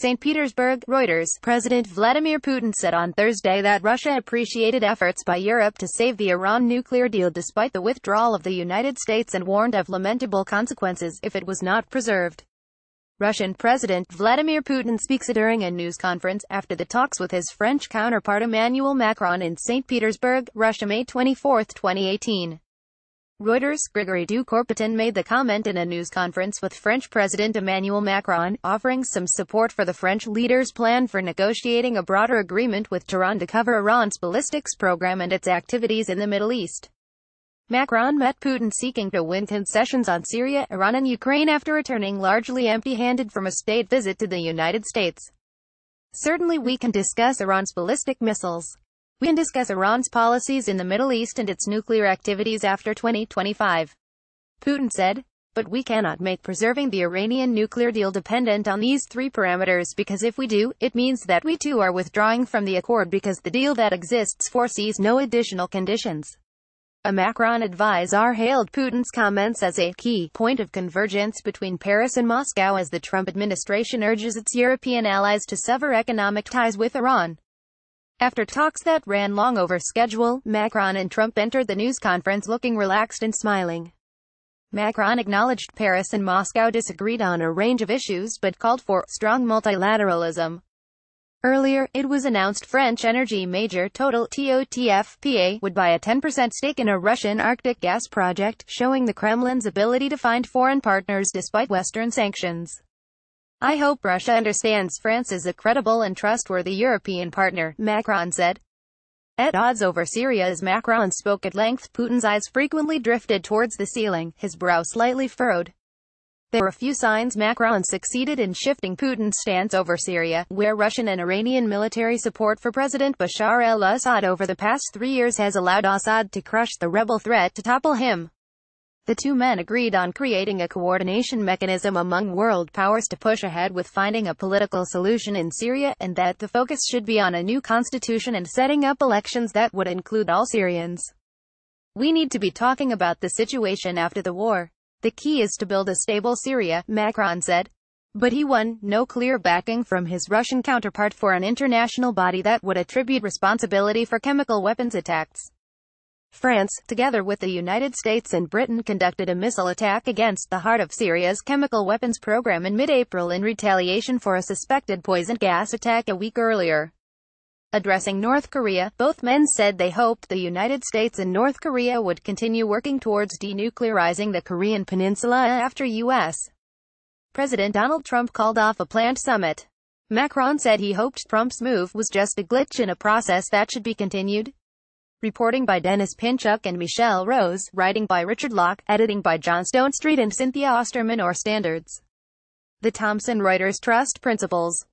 St. Petersburg, Reuters. President Vladimir Putin said on Thursday that Russia appreciated efforts by Europe to save the Iran nuclear deal despite the withdrawal of the United States and warned of lamentable consequences if it was not preserved. Russian President Vladimir Putin speaks during a news conference after the talks with his French counterpart Emmanuel Macron in St. Petersburg, Russia May 24, 2018. Reuters' Gregory Dukor Putin made the comment in a news conference with French President Emmanuel Macron, offering some support for the French leader's plan for negotiating a broader agreement with Tehran to cover Iran's ballistics program and its activities in the Middle East. Macron met Putin seeking to win concessions on Syria, Iran and Ukraine after returning largely empty-handed from a state visit to the United States. Certainly we can discuss Iran's ballistic missiles. We can discuss Iran's policies in the Middle East and its nuclear activities after 2025. Putin said, but we cannot make preserving the Iranian nuclear deal dependent on these three parameters because if we do, it means that we too are withdrawing from the accord because the deal that exists foresees no additional conditions. A Macron advisor hailed Putin's comments as a key point of convergence between Paris and Moscow as the Trump administration urges its European allies to sever economic ties with Iran. After talks that ran long over schedule, Macron and Trump entered the news conference looking relaxed and smiling. Macron acknowledged Paris and Moscow disagreed on a range of issues but called for strong multilateralism. Earlier, it was announced French energy major Total TOTFPA would buy a 10% stake in a Russian Arctic gas project, showing the Kremlin's ability to find foreign partners despite Western sanctions. I hope Russia understands France is a credible and trustworthy European partner, Macron said. At odds over Syria as Macron spoke at length, Putin's eyes frequently drifted towards the ceiling, his brow slightly furrowed. There were a few signs Macron succeeded in shifting Putin's stance over Syria, where Russian and Iranian military support for President Bashar al-Assad over the past three years has allowed Assad to crush the rebel threat to topple him. The two men agreed on creating a coordination mechanism among world powers to push ahead with finding a political solution in Syria, and that the focus should be on a new constitution and setting up elections that would include all Syrians. We need to be talking about the situation after the war. The key is to build a stable Syria, Macron said. But he won no clear backing from his Russian counterpart for an international body that would attribute responsibility for chemical weapons attacks. France, together with the United States and Britain conducted a missile attack against the heart of Syria's chemical weapons program in mid-April in retaliation for a suspected poison gas attack a week earlier. Addressing North Korea, both men said they hoped the United States and North Korea would continue working towards denuclearizing the Korean peninsula after U.S. President Donald Trump called off a planned summit. Macron said he hoped Trump's move was just a glitch in a process that should be continued. Reporting by Denis Pinchuk and Michel Rose, writing by Richard Locke, editing by John Stonestreet and Cynthia Osterman or Standards. The Thomson Reuters Trust Principles